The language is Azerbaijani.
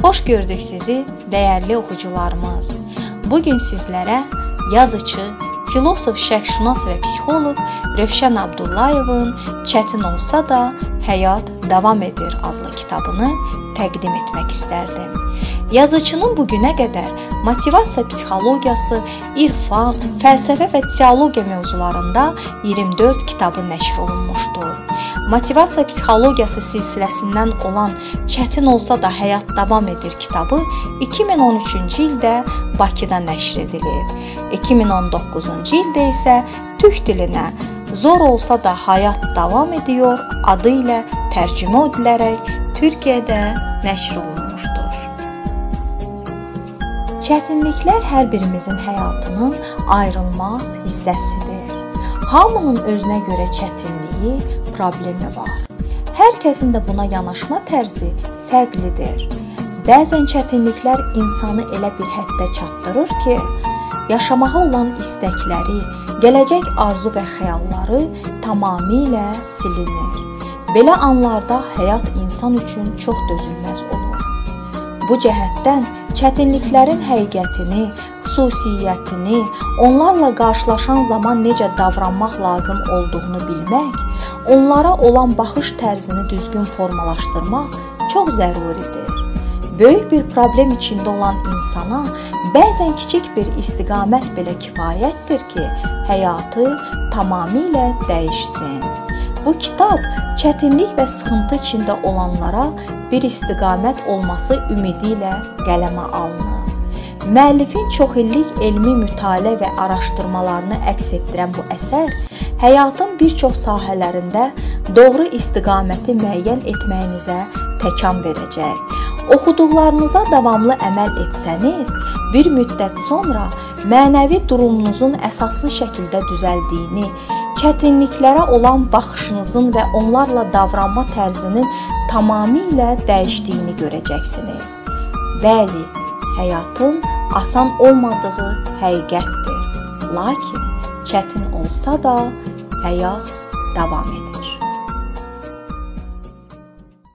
Xoş gördük sizi, dəyərli oxucularımız. Bu gün sizlərə yazıcı, filosof, şərhşünas və psixoloq Rövşən Abdullayevin Çətin olsa da həyat davam edir adlı kitabını təqdim etmək istərdim. Yazıçının bu günə qədər motivasiya psixologiyası, irfan, fəlsəfə və teologiya mövzularında 24 kitabı nəşr olunmuşdur. Motivasiya psixologiyası silsiləsindən olan Çətin olsa da həyat davam edir kitabı 2013-cü ildə Bakıda nəşr edilib. 2019-cu ildə isə türk dilinə Zor olsa da həyat davam ediyor adı ilə tərcümə edilərək Türkiyədə nəşr olunmuşdur. Çətinliklər hər birimizin həyatının ayrılmaz hissəsidir. Hamının özünə görə çətinliyi, problemi var. Hər kəsin də buna yanaşma tərzi fərqlidir. Bəzən çətinliklər insanı elə bir həddə çatdırır ki, yaşamağa olan istəkləri, gələcək arzu və xəyalları tamamilə silinir. Belə anlarda həyat insan üçün çox dözülməz olur. Bu cəhətdən çətinliklərin həqiqətini, xüsusiyyətini, onlarla qarşılaşan zaman necə davranmaq lazım olduğunu bilmək, onlara olan baxış tərzini düzgün formalaşdırmaq çox zəruridir. Böyük bir problem içində olan insana bəzən kiçik bir istiqamət belə kifayətdir ki, həyatı tamamilə dəyişsin. Bu kitab çətinlik və sıxıntı içində olanlara bir istiqamət olması ümidi ilə qələmə alınır. Müəllifin çoxillik elmi mütaliə və araşdırmalarını əks etdirən bu əsər həyatın bir çox sahələrində doğru istiqaməti müəyyən etməyinizə təkan verəcək. Oxuduqlarınıza davamlı əməl etsəniz, bir müddət sonra mənəvi durumunuzun əsaslı şəkildə düzəldiyini, çətinliklərə olan baxışınızın və onlarla davranma tərzinin tamamilə dəyişdiyini görəcəksiniz. Bəli, həyatın asan olmadığı həqiqətdir. Lakin çətin olsa da həyat davam edir.